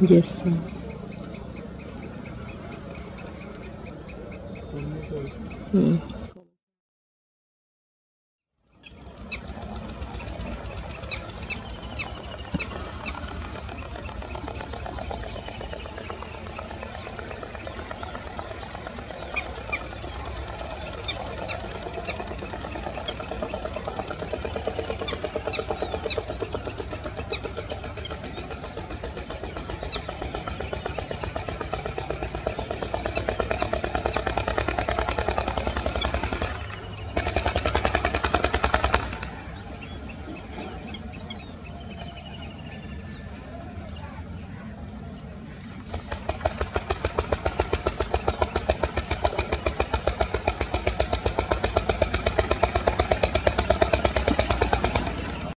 Yes, sir. Mm.